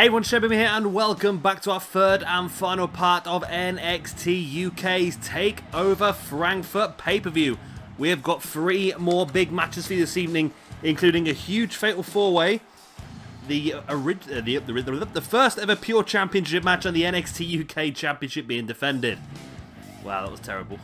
Hey everyone, Shebim here and welcome back to our third and final part of NXT UK's TakeOver Frankfurt pay-per-view. We have got three more big matches for you this evening, including a huge Fatal 4-Way, the, uh, the, the, the first ever pure championship match and the NXT UK Championship being defended. Wow, that was terrible.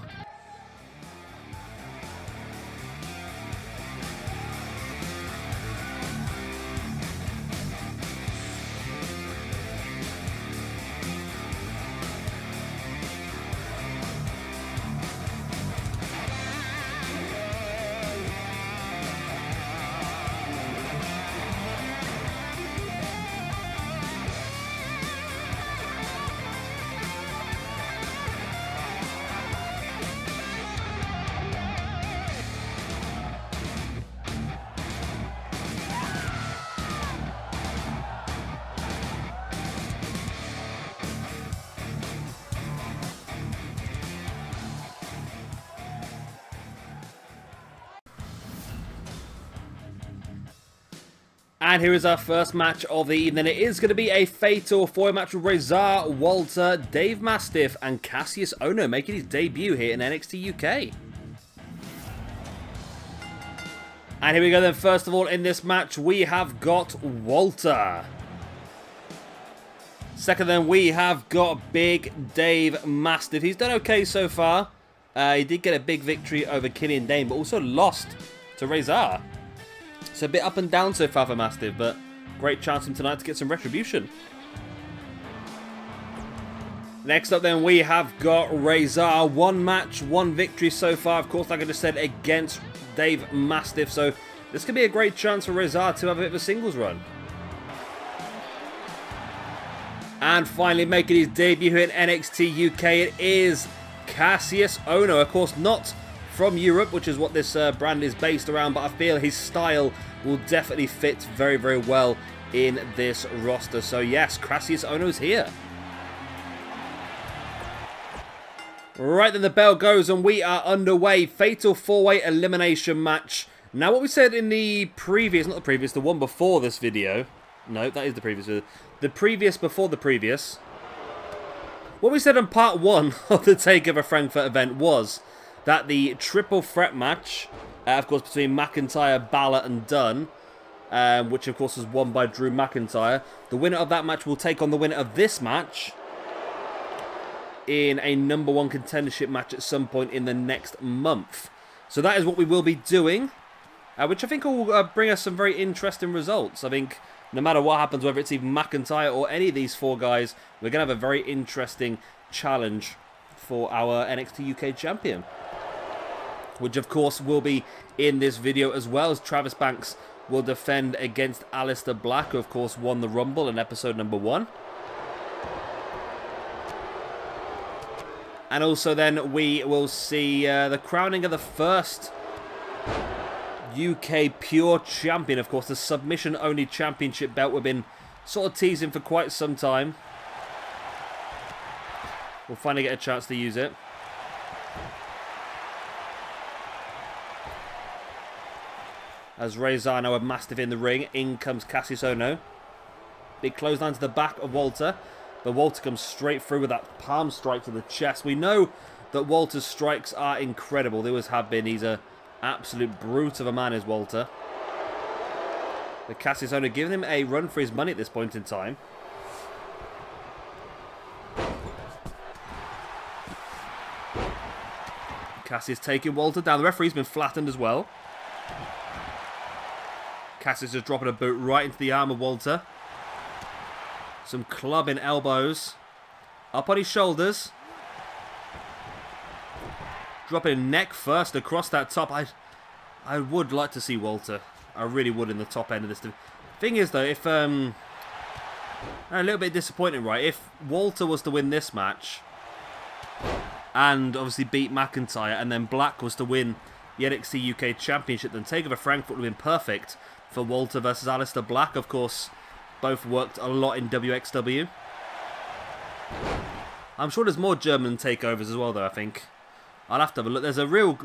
And here is our first match of the evening. It is going to be a fatal four match with Rezar, Walter, Dave Mastiff, and Kassius Ohno making his debut here in NXT UK. And here we go then. First of all, in this match, we have got Walter. Second then, we have got Big Dave Mastiff. He's done okay so far. Uh, he did get a big victory over Killian Dain, but also lost to Rezar. It's a bit up and down so far for Mastiff, but great chance him tonight to get some retribution. Next up then we have got Rezar. One match, one victory so far. Of course, like I just said, against Dave Mastiff. So this could be a great chance for Rezar to have a bit of a singles run. And finally making his debut in NXT UK, it is Kassius Ohno. Of course, not from Europe, which is what this uh, brand is based around, but I feel his style will definitely fit very, very well in this roster. So yes, Kassius Ohno's here. Right then the bell goes and we are underway. Fatal 4-way elimination match. Now what we said in the previous, not the previous, the one before this video. No, that is the previous video. The previous before the previous. What we said in part one of the TakeOver Frankfurt event was that the triple threat match, uh, of course, between McIntyre, Balor, and Dunn, um, which of course was won by Drew McIntyre, the winner of that match will take on the winner of this match in a number one contendership match at some point in the next month. So that is what we will be doing, uh, which I think will uh, bring us some very interesting results. I think no matter what happens, whether it's even McIntyre or any of these four guys, we're going to have a very interesting challenge for our NXT UK champion which of course will be in this video as well as Travis Banks will defend against Aleister Black, who of course won the Rumble in episode number one. And also then we will see uh, the crowning of the first UK Pure Champion. Of course, the submission-only championship belt we've been sort of teasing for quite some time. We'll finally get a chance to use it. As Rezar now a Mastiff in the ring. In comes Kassius Ohno. Big clothesline to the back of Walter. But Walter comes straight through with that palm strike to the chest. We know that Walter's strikes are incredible. They always have been. He's a absolute brute of a man, is Walter. But Kassius Ohno giving him a run for his money at this point in time. Kassius taking Walter down. The referee's been flattened as well. Kassius just dropping a boot right into the arm of Walter. Some clubbing elbows. Up on his shoulders. Dropping neck first across that top. I, I would like to see Walter. I really would in the top end of this. Thing is, though, if... um, A little bit disappointing, right? If Walter was to win this match... And obviously beat McIntyre, and then Black was to win the NXT UK Championship, then TakeOver Frankfurt would have been perfect for Walter versus Aleister Black. Of course, both worked a lot in WXW. I'm sure there's more German takeovers as well, though, I think. I'll have to have a look. There's a real,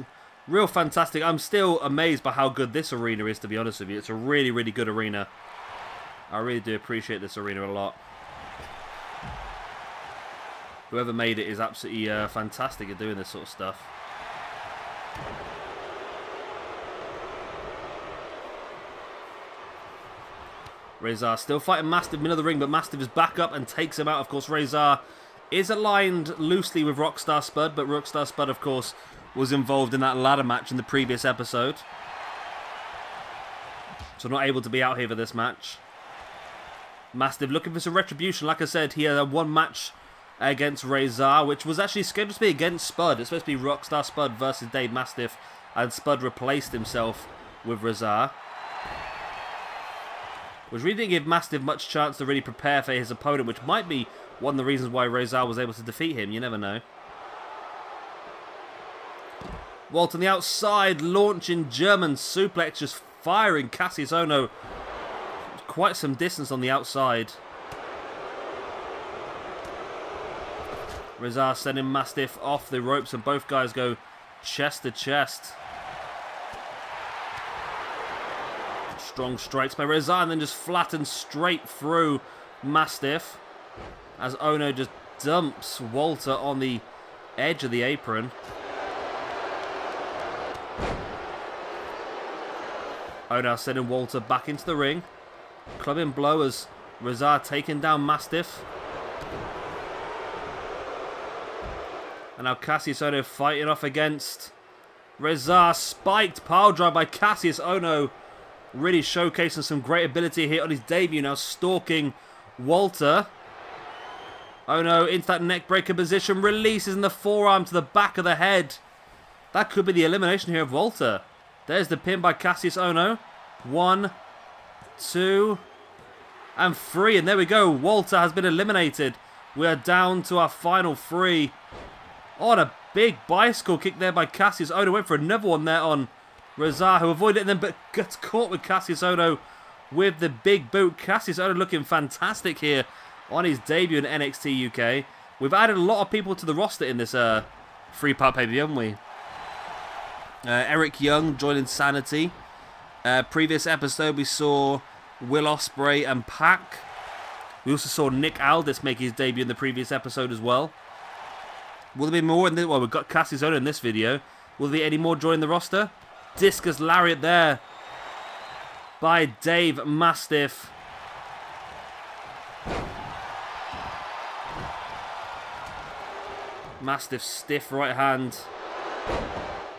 real fantastic... I'm still amazed by how good this arena is, to be honest with you. It's a really, really good arena. I really do appreciate this arena a lot. Whoever made it is absolutely uh, fantastic at doing this sort of stuff. Rezar still fighting Mastiff middle of the ring, but Mastiff is back up and takes him out. Of course, Rezar is aligned loosely with Rockstar Spud, but Rockstar Spud, of course, was involved in that ladder match in the previous episode. So not able to be out here for this match. Mastiff looking for some retribution. Like I said, he had a one match against Rezar, which was actually scheduled to be against Spud. It's supposed to be Rockstar Spud versus Dave Mastiff, and Spud replaced himself with Rezar. Which really didn't give Mastiff much chance to really prepare for his opponent, which might be one of the reasons why Rezar was able to defeat him. You never know. Walt on the outside, launching German suplex, just firing Kassius Ohno quite some distance on the outside. Rezar sending Mastiff off the ropes and both guys go chest to chest. Strong strikes by Rezar and then just flattens straight through Mastiff as Ohno just dumps Walter on the edge of the apron. Ohno sending Walter back into the ring. Clubbing blow as Rezar taking down Mastiff. And now Kassius Ohno fighting off against Rezar. Spiked power drive by Kassius Ohno Really showcasing some great ability here on his debut now, stalking Walter. Oh no, into that neckbreaker position, releases in the forearm to the back of the head. That could be the elimination here of Walter. There's the pin by Kassius Ohno. One, two, and three. And there we go. Walter has been eliminated. We are down to our final three. Oh, a big bicycle kick there by Kassius Ohno. Went for another one there on Rezar, who avoided it then but gets caught with Kassius Ohno with the big boot. Kassius Ohno looking fantastic here on his debut in NXT UK. We've added a lot of people to the roster in this uh, three-part pay-per-view, haven't we? Uh, Eric Young joining Sanity. Uh, previous episode, we saw Will Ospreay and Pac. We also saw Nick Aldis make his debut in the previous episode as well. Will there be more in this? Well, we've got Kassius Ohno in this video. Will there be any more joining the roster? Discus Lariat there by Dave Mastiff. Mastiff stiff right hand.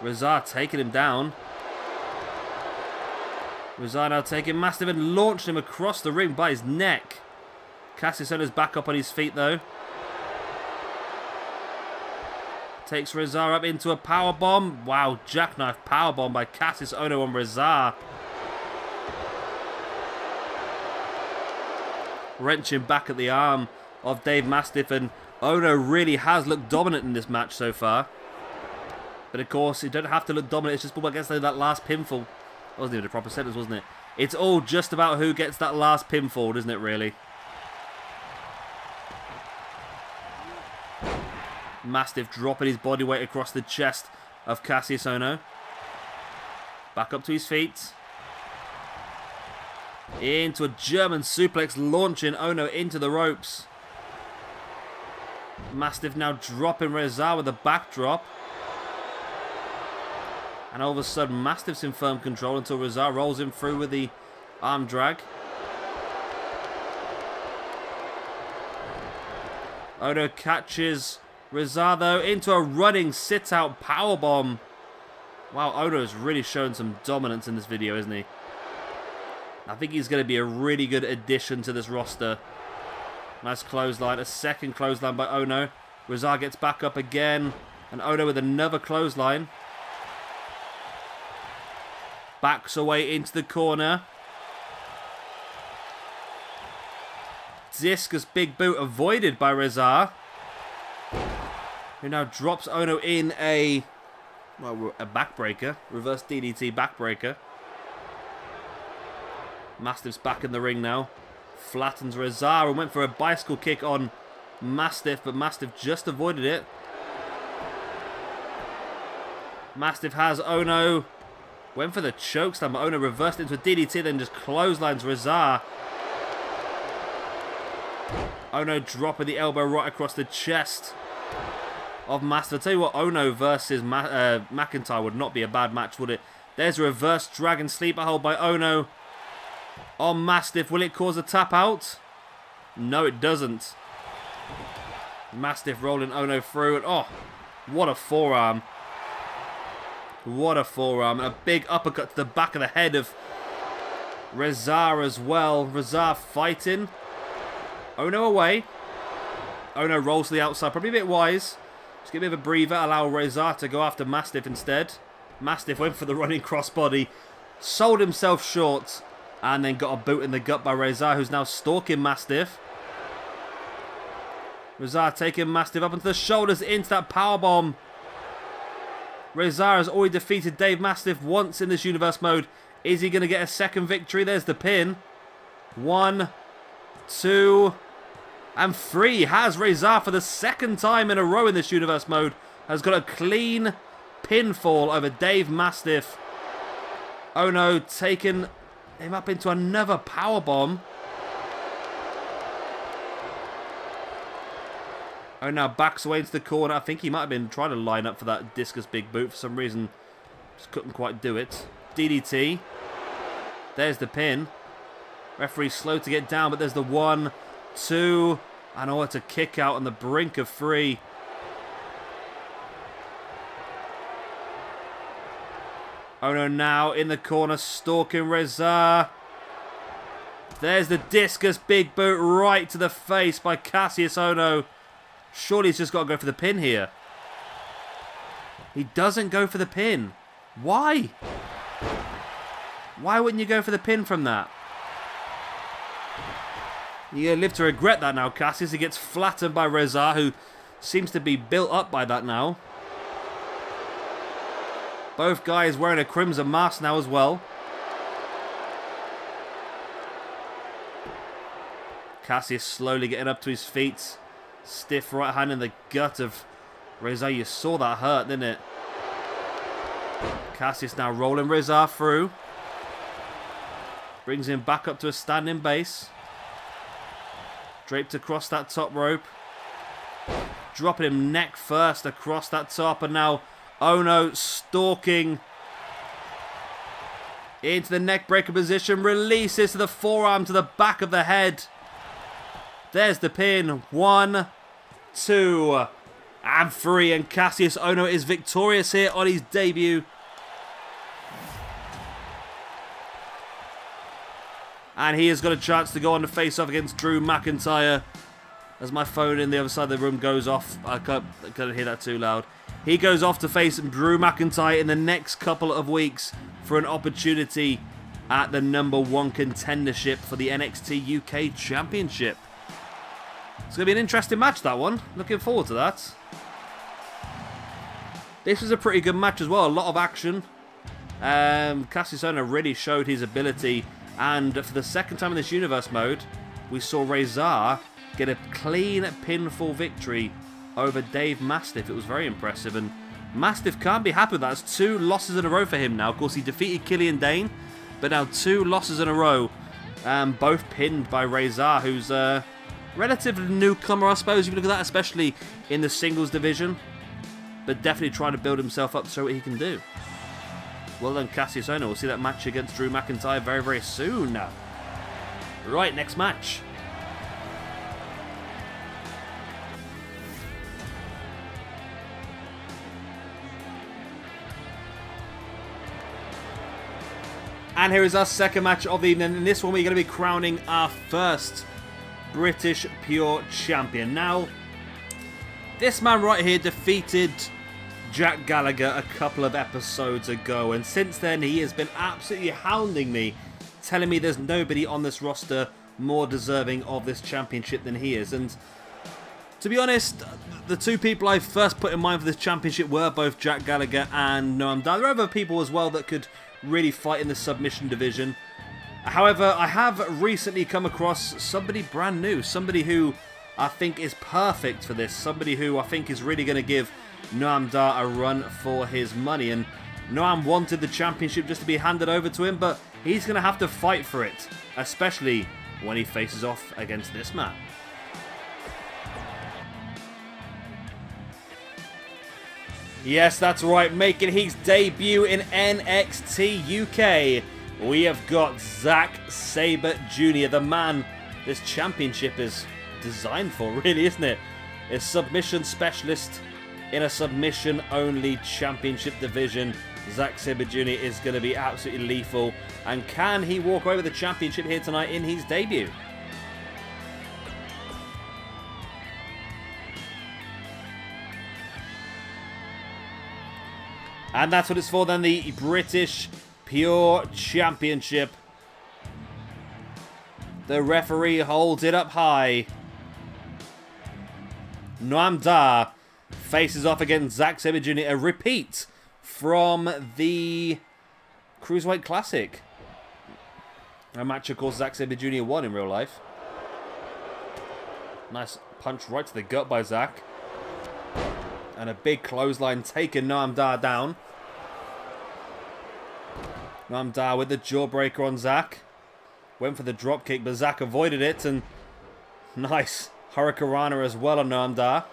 Rezar taking him down. Rezar now taking Mastiff and launching him across the ring by his neck. Kassius Ohno's back up on his feet though. Takes Rezar up into a power bomb. Wow, jackknife power bomb by Kassius Ohno on Rezar. Wrenching back at the arm of Dave Mastiff and Ohno really has looked dominant in this match so far. But of course, you don't have to look dominant. It's just about getting that last pinfall. That wasn't even a proper sentence, wasn't it? It's all just about who gets that last pinfall, isn't it, really? Mastiff dropping his body weight across the chest of Kassius Ohno. Back up to his feet. Into a German suplex, launching Ohno into the ropes. Mastiff now dropping Rezar with a backdrop. And all of a sudden, Mastiff's in firm control until Rezar rolls him through with the arm drag. Ohno catches Rezar into a running sit-out powerbomb. Wow, Ohno has really shown some dominance in this video, isn't he? I think he's going to be a really good addition to this roster. Nice clothesline. A second clothesline by Ohno. Rezar gets back up again. And Ohno with another clothesline. Backs away into the corner. Discus big boot avoided by Rezar who now drops Ohno in a well, a backbreaker, reverse DDT backbreaker. Mastiff's back in the ring now. Flattens Rezar and went for a bicycle kick on Mastiff, but Mastiff just avoided it. Mastiff has Ohno. Went for the chokeslam, but Ohno reversed into a DDT, then just clotheslines Rezar. Ohno dropping the elbow right across the chest of Mastiff. I tell you what, Ohno versus Ma uh, McIntyre would not be a bad match, would it? There's a reverse dragon sleeper hold by Ohno on Mastiff. Will it cause a tap out? No, it doesn't. Mastiff rolling Ohno through. And, oh, what a forearm. What a forearm. And a big uppercut to the back of the head of Rezar as well. Rezar fighting. Ohno away. Ohno rolls to the outside. Probably a bit wise. Just give a bit of a breather. Allow Rezar to go after Mastiff instead. Mastiff went for the running crossbody. Sold himself short. And then got a boot in the gut by Rezar, who's now stalking Mastiff. Rezar taking Mastiff up into the shoulders into that power bomb. Rezar has already defeated Dave Mastiff once in this universe mode. Is he going to get a second victory? There's the pin. One, two, and three. Has Rezar for the second time in a row in this universe mode has got a clean pinfall over Dave Mastiff. Oh no, taking him up into another power bomb. Oh, now backs away into the corner. I think he might have been trying to line up for that discus big boot. For some reason, just couldn't quite do it. DDT. There's the pin. Referee slow to get down, but there's the one, two, and oh, it's a kick out on the brink of three. Oh no, now in the corner, stalking Rezar. There's the discus big boot right to the face by Kassius Ohno. Surely he's just got to go for the pin here. He doesn't go for the pin. Why? Why wouldn't you go for the pin from that? You're live to regret that now, Kassius. He gets flattened by Rezar, who seems to be built up by that now. Both guys wearing a crimson mask now as well. Kassius slowly getting up to his feet. Stiff right hand in the gut of Rezar. You saw that hurt, didn't it? Kassius now rolling Rezar through. Brings him back up to a standing base. Draped across that top rope. Dropping him neck first across that top. And now Ohno stalking into the neck breaker position. Releases to the forearm to the back of the head. There's the pin. One, two, and three. And Kassius Ohno is victorious here on his debut. And he has got a chance to go on the face-off against Drew McIntyre. As my phone in the other side of the room goes off. I can't, can't hear that too loud. He goes off to face Drew McIntyre in the next couple of weeks for an opportunity at the number one contendership for the NXT UK Championship. It's going to be an interesting match, that one. Looking forward to that. This was a pretty good match as well. A lot of action. Um, Kassius Ohno really showed his ability. And for the second time in this universe mode, we saw Rezar get a clean pinfall victory over Dave Mastiff. It was very impressive, and Mastiff can't be happy with that. It's two losses in a row for him now. Of course, he defeated Killian Dain, but now two losses in a row, um, both pinned by Rezar, who's a relatively newcomer, I suppose, if you look at that, especially in the singles division. But definitely trying to build himself up to show what he can do. Well done, Kassius Ohno. We'll see that match against Drew McIntyre very, very soon. Right, next match. And here is our second match of the evening. In this one, we're going to be crowning our first British Pure Champion. Now, this man right here defeated Jack Gallagher a couple of episodes ago. And since then, he has been absolutely hounding me, telling me there's nobody on this roster more deserving of this championship than he is. And to be honest, the two people I first put in mind for this championship were both Jack Gallagher and Noam Dar. There are other people as well that could really fight in the submission division. However, I have recently come across somebody brand new, somebody who I think is perfect for this, somebody who I think is really going to give Noam Dar a run for his money. And Noam wanted the championship just to be handed over to him, but he's going to have to fight for it, especially when he faces off against this man. Yes, that's right, making his debut in NXT UK. We have got Zack Sabre Jr., the man this championship is designed for, really, isn't it? A submission specialist in a submission-only championship division. Zack Sabre Jr. is going to be absolutely lethal. And can he walk away with the championship here tonight in his debut? And that's what it's for then, the British Pure Championship. The referee holds it up high. Noam Dar faces off against Zack Sabre Jr. A repeat from the Cruiserweight Classic. A match, of course, Zack Sabre Jr. won in real life. Nice punch right to the gut by Zack. And a big clothesline taking Noam Dar down. Noam Dar with the jawbreaker on Zack. Went for the dropkick, but Zack avoided it. And nice Hurricanrana as well on Noam Dar.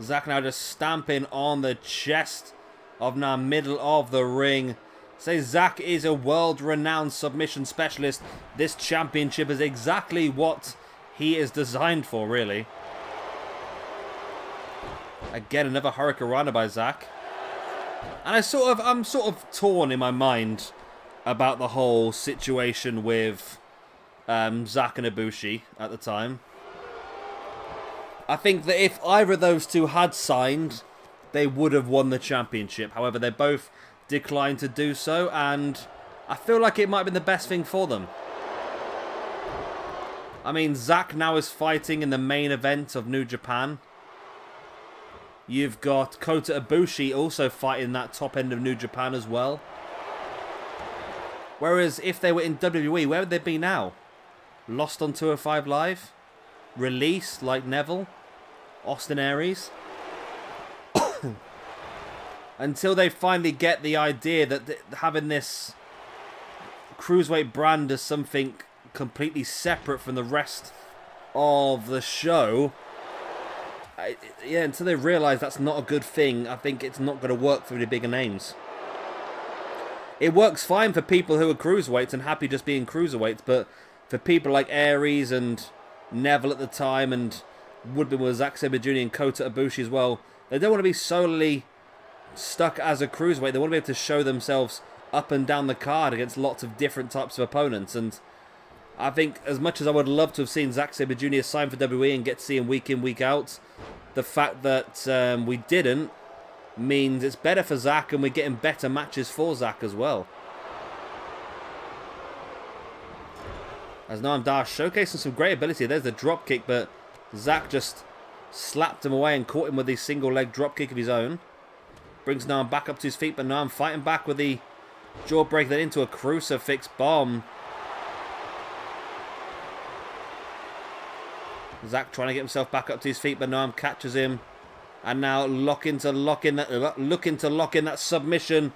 Zack now just stamping on the chest of now middle of the ring. Say Zack is a world-renowned submission specialist. This championship is exactly what he is designed for, really. Again, another Hurricanrana by Zack. And I sort of, I'm sort of torn in my mind about the whole situation with um, Zack and Ibushi at the time. I think that if either of those two had signed, they would have won the championship. However, they both declined to do so, and I feel like it might have been the best thing for them. I mean, Zack now is fighting in the main event of New Japan. You've got Kota Ibushi also fighting that top end of New Japan as well. Whereas if they were in WWE, where would they be now? Lost on 205 Live? Released like Neville? Austin Aries? Until they finally get the idea that th having this Cruiserweight brand as something completely separate from the rest of the show I, yeah, until they realise that's not a good thing, I think it's not going to work for the bigger names. It works fine for people who are cruiserweights and happy just being cruiserweights, but for people like Aries and Neville at the time and would be with Zack Sabre Jr. and Kota Ibushi as well, they don't want to be solely stuck as a cruiserweight. They want to be able to show themselves up and down the card against lots of different types of opponents. And I think as much as I would love to have seen Zack Sabre Jr. sign for WWE and get to see him week in, week out, the fact that um, we didn't means it's better for Zack and we're getting better matches for Zack as well. As Noam Dar showcasing some great ability. There's the drop kick, but Zack just slapped him away and caught him with a single leg drop kick of his own. Brings Noam back up to his feet, but Noam fighting back with the jawbreaker then into a crucifix bomb. Zack trying to get himself back up to his feet, but Noam catches him. And now looking to lock in that, looking to lock in that submission.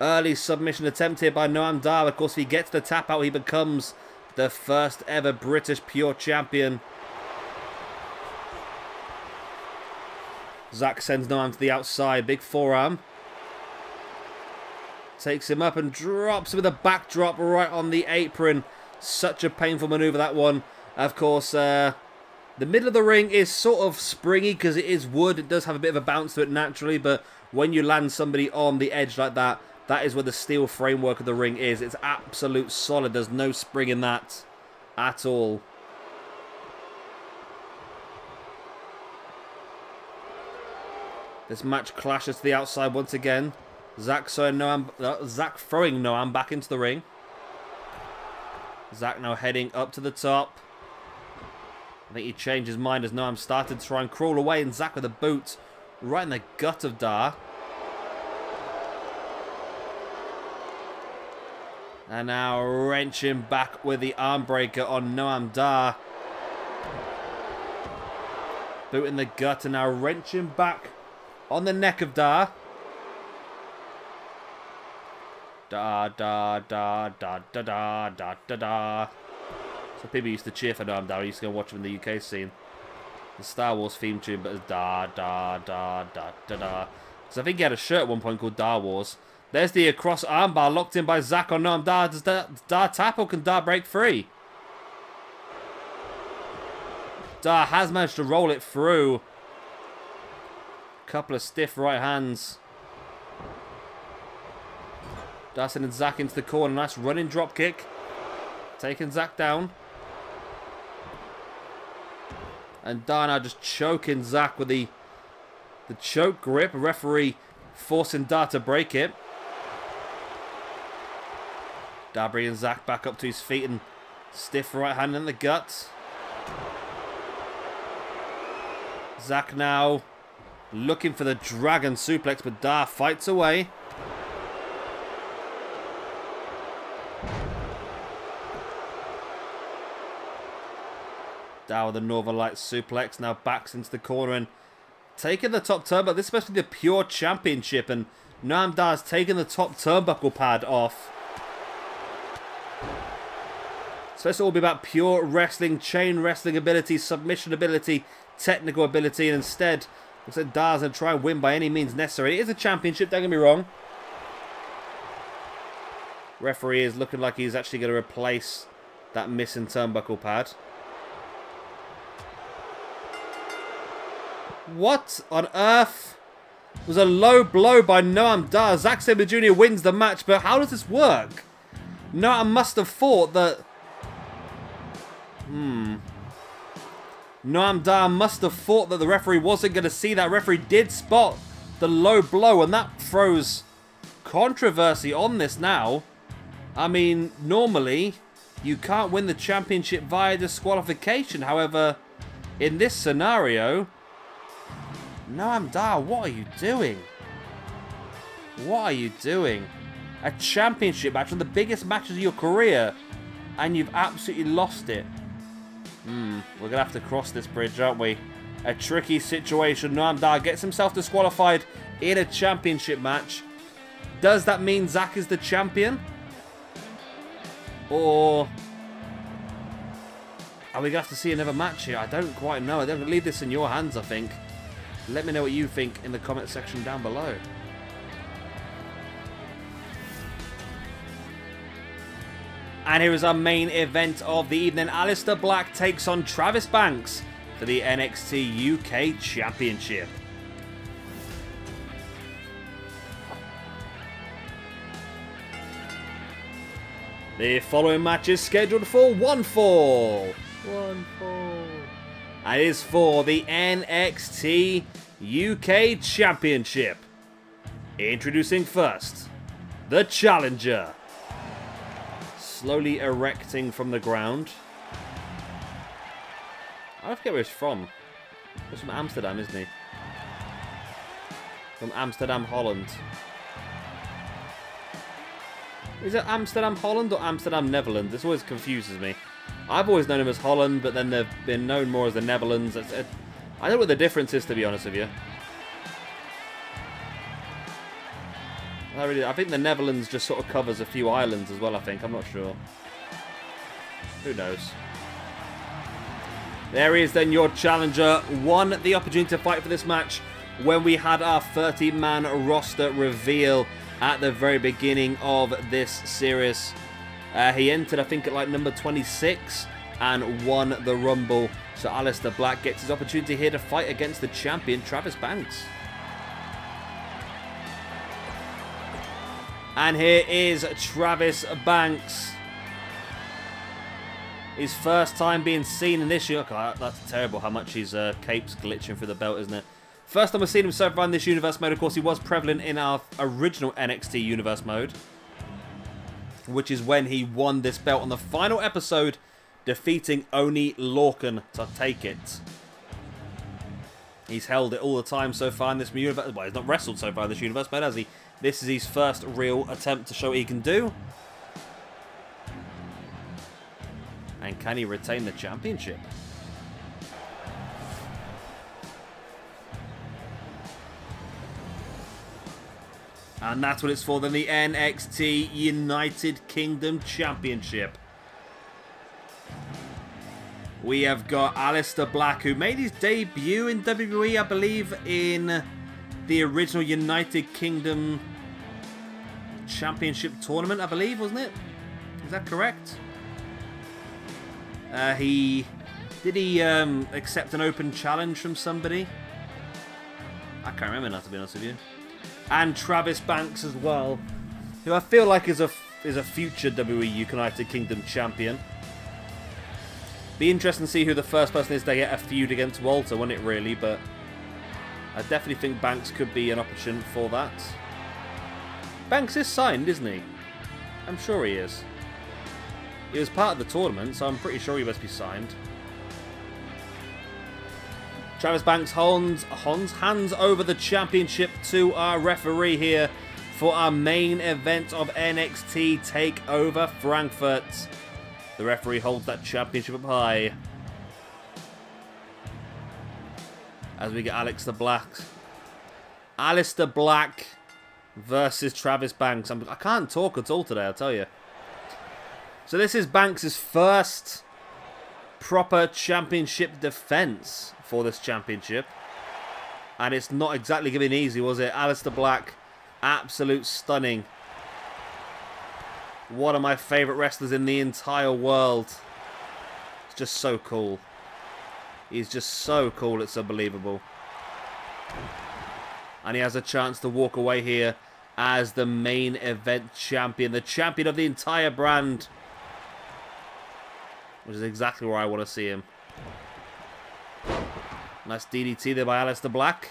Early submission attempt here by Noam Dar. Of course, if he gets the tap out, he becomes the first ever British Pure Champion. Zack sends Noam to the outside. Big forearm. Takes him up and drops him with a backdrop right on the apron. Such a painful maneuver, that one. Of course, uh, the middle of the ring is sort of springy because it is wood. It does have a bit of a bounce to it naturally, but when you land somebody on the edge like that, that is where the steel framework of the ring is. It's absolute solid. There's no spring in that at all. This match clashes to the outside once again. Zack throwing Noam, uh, Zack throwing Noam back into the ring. Zack now heading up to the top. I think he changed his mind as Noam started to try and crawl away and Zack with a boot right in the gut of Dar. And now wrenching back with the arm breaker on Noam Dar. Boot in the gut and now wrenching back on the neck of Dar. Da da da da da da da da da. So people used to cheer for Noam Dar. I used to go watch him in the UK scene. the Star Wars theme tune, but it's da da da da da da. Because I think he had a shirt at one point called Dar Wars. There's the across armbar locked in by Zack on Noam Dar. Does Dar, Dar tap or can Dar break free? Dar has managed to roll it through. Couple of stiff right hands. Dar and Zack into the corner. Nice running drop kick. Taking Zack down. And Dar now just choking Zack with the the choke grip. Referee forcing Dar to break it. Dar and Zack back up to his feet and stiff right hand in the gut. Zack now looking for the dragon suplex, but Dar fights away. Dar with the Northern Lights suplex, now backs into the corner and taking the top turnbuckle. This to be the pure championship, and Noam Dar's taking the top turnbuckle pad off. So it's all be about pure wrestling, chain wrestling ability, submission ability, technical ability, and instead, looks like Dar's going to try and win by any means necessary. It is a championship, don't get me wrong. Referee is looking like he's actually going to replace that missing turnbuckle pad. What on earth? It was a low blow by Noam Dar. Zack Sabre Jr. wins the match, but how does this work? Noam must have thought that... Hmm. Noam Dar must have thought that the referee wasn't going to see that. Referee did spot the low blow, and that throws controversy on this now. I mean, normally, you can't win the championship via disqualification. However, in this scenario, Noam Dar, what are you doing? What are you doing? A championship match, one of the biggest matches of your career, and you've absolutely lost it. Hmm, we're going to have to cross this bridge, aren't we? A tricky situation. Noam Dar gets himself disqualified in a championship match. Does that mean Zack is the champion? Or are we going to have to see another match here? I don't quite know. I'm going to leave this in your hands, I think. Let me know what you think in the comment section down below. And here is our main event of the evening. Aleister Black takes on Travis Banks for the NXT UK Championship. The following match is scheduled for one fall. One fall. And it is for the NXT UK Championship. Introducing first, the challenger. Slowly erecting from the ground. I don't forget where he's from. He's from Amsterdam, isn't he? From Amsterdam, Holland. Is it Amsterdam, Holland or Amsterdam, Netherlands? This always confuses me. I've always known him as Holland, but then they've been known more as the Netherlands. It's, it, I don't know what the difference is, to be honest with you. I really, I think the Netherlands just sort of covers a few islands as well, I think. I'm not sure. Who knows? There is then your challenger. Won the opportunity to fight for this match when we had our 30-man roster reveal at the very beginning of this series. Uh, he entered, I think, at like number 26 and won the Rumble. So Aleister Black gets his opportunity here to fight against the champion, Travis Banks. And here is Travis Banks. His first time being seen in this year. Okay, that's terrible how much his uh, cape's glitching through the belt, isn't it? First time we've seen him so far in this universe mode. Of course, he was prevalent in our original NXT universe mode. Which is when he won this belt on the final episode, defeating Oney Lorcan to take it. He's held it all the time so far in this universe. Well, he's not wrestled so far in this universe, but has he? This is his first real attempt to show what he can do. And can he retain the championship? And that's what it's for then, the NXT United Kingdom Championship. We have got Aleister Black, who made his debut in WWE, I believe, in the original United Kingdom Championship tournament, I believe, wasn't it? Is that correct? Uh, he did he um, accept an open challenge from somebody? I can't remember now, to be honest with you. And Travis Banks as well, who I feel like is a is a future WWE United Kingdom champion. Be interesting to see who the first person is to get a feud against Walter, wouldn't it really? But I definitely think Banks could be an option for that. Banks is signed, isn't he? I'm sure he is. He was part of the tournament, so I'm pretty sure he must be signed. Travis Banks Hans, Hans hands over the championship to our referee here for our main event of NXT TakeOver Frankfurt. The referee holds that championship up high. As we get Aleister Black. Aleister Black versus Travis Banks. I'm, I can not talk at all today, I'll tell you. So this is Banks' first proper championship defense for this championship. And it's not exactly giving easy, was it? Aleister Black, absolute stunning. One of my favourite wrestlers in the entire world. It's just so cool. He's just so cool, it's unbelievable. And he has a chance to walk away here as the main event champion. The champion of the entire brand. Which is exactly where I want to see him. Nice DDT there by Aleister Black.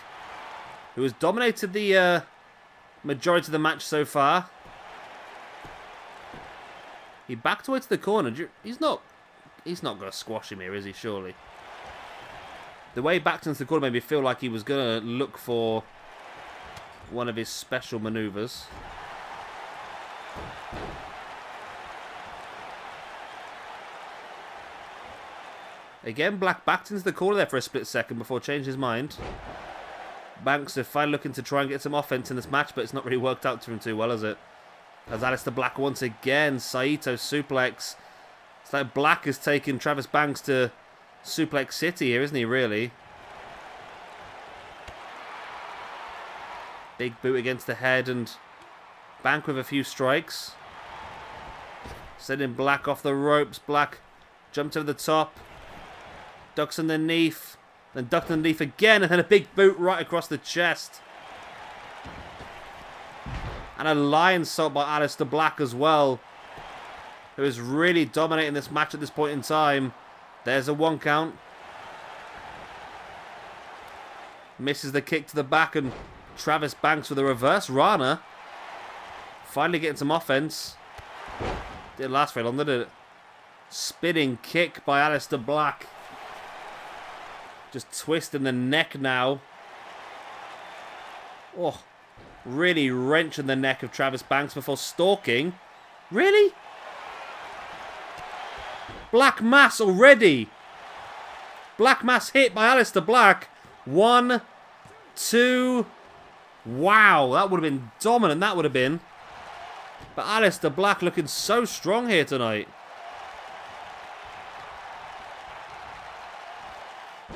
Who has dominated the uh, majority of the match so far. He backed away to the corner. He's not he's not going to squash him here, is he, surely? The way he backed into the corner made me feel like he was going to look for one of his special maneuvers. Again, Black backed into the corner there for a split second before changing his mind. Banks is finally looking to try and get some offense in this match, but it's not really worked out to him too well, has it? As Aleister Black once again, Saito suplex. It's like Black has taken Travis Banks to Suplex City here, isn't he, really? Big boot against the head and Bank with a few strikes. Sending Black off the ropes. Black jumped over the top. Ducks underneath. Then ducked underneath again. And then a big boot right across the chest. And a lionsault by Aleister Black as well. Who is really dominating this match at this point in time. There's a one count. Misses the kick to the back and Travis Banks with a reverse Rana. Finally getting some offense. Didn't last very long, did it? Spinning kick by Aleister Black. Just twisting the neck now. Oh, really wrenching the neck of Travis Banks before stalking. Really? Black Mass already. Black Mass hit by Aleister Black. One, two. Wow, that would have been dominant. That would have been. But Aleister Black looking so strong here tonight.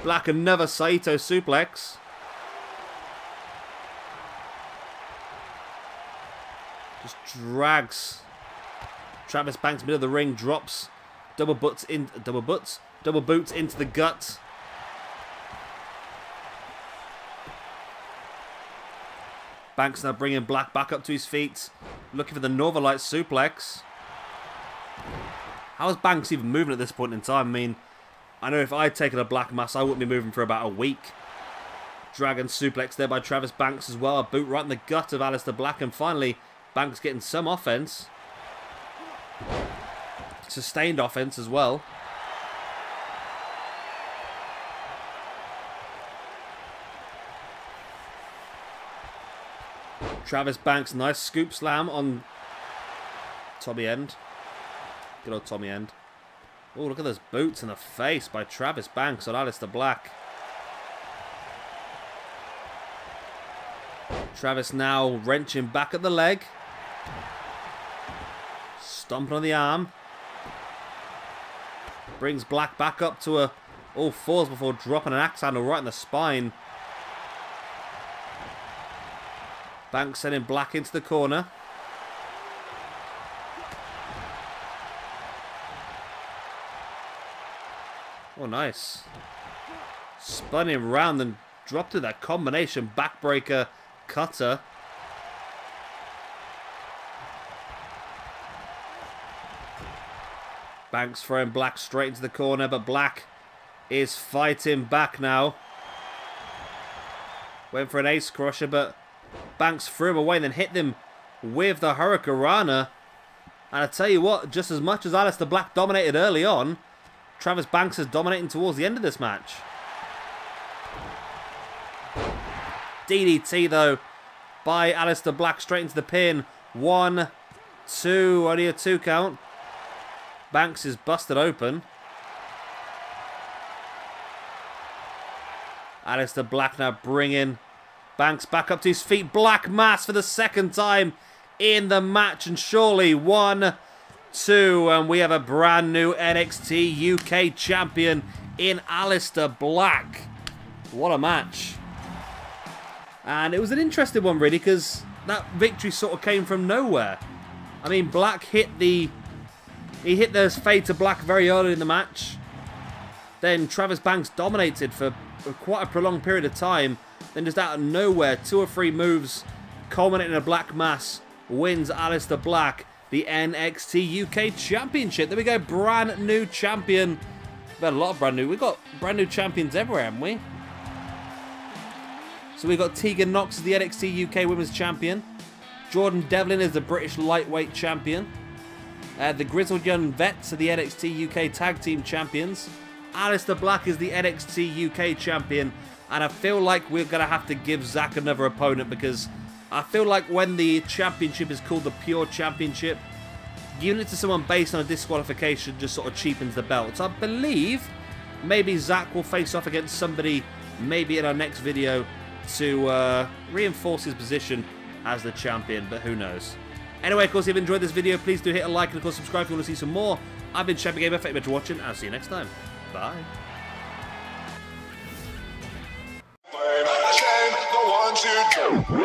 Black another Saito suplex. Just drags Travis Banks middle of the ring, drops double butts in double butts, double boots into the gut. Banks now bringing Black back up to his feet, looking for the Northern Light suplex. How is Banks even moving at this point in time? I mean, I know if I'd taken a black mass, I wouldn't be moving for about a week. Dragon suplex there by Travis Banks as well. A boot right in the gut of Aleister Black. And finally, Banks getting some offense. Sustained offense as well. Travis Banks, nice scoop slam on Tommy End. Good old Tommy End. Oh, look at those boots in the face by Travis Banks on Aleister Black. Travis now wrenching back at the leg. Stomping on the arm. Brings Black back up to a all fours before dropping an axe handle right in the spine. Banks sending Black into the corner. Oh, nice. Spun him round and dropped to that combination backbreaker cutter. Banks throwing Black straight into the corner, but Black is fighting back now. Went for an ace crusher, but Banks threw him away then hit them with the Hurricanrana. And I tell you what, just as much as Aleister Black dominated early on, Travis Banks is dominating towards the end of this match. DDT though by Aleister Black straight into the pin. One, two, only a two count. Banks is busted open. Aleister Black now bringing Banks back up to his feet. Black Mass for the second time in the match. And surely one, two, and we have a brand new NXT UK champion in Aleister Black. What a match. And it was an interesting one, really, because that victory sort of came from nowhere. I mean, Black hit the... He hit the fade to Black very early in the match. Then Travis Banks dominated for quite a prolonged period of time. Then just out of nowhere, two or three moves, culminating in a Black Mass, wins Aleister Black the NXT UK Championship. There we go, brand new champion. We've had a lot of brand new. We've got brand new champions everywhere, haven't we? So we've got Tegan Nox as the NXT UK Women's Champion. Jordan Devlin is the British Lightweight Champion. Uh, the Grizzled Young Vets are the NXT UK Tag Team Champions. Aleister Black is the NXT UK Champion. And I feel like we're going to have to give Zach another opponent because I feel like when the championship is called the Pure Championship, giving it to someone based on a disqualification just sort of cheapens the belt. So I believe maybe Zach will face off against somebody maybe in our next video to uh, reinforce his position as the champion, but who knows. Anyway, of course, if you've enjoyed this video, please do hit a like and, of course, subscribe if you want to see some more. I've been Champion Gamer. Thank you much for watching, and I'll see you next time. Bye. Bye.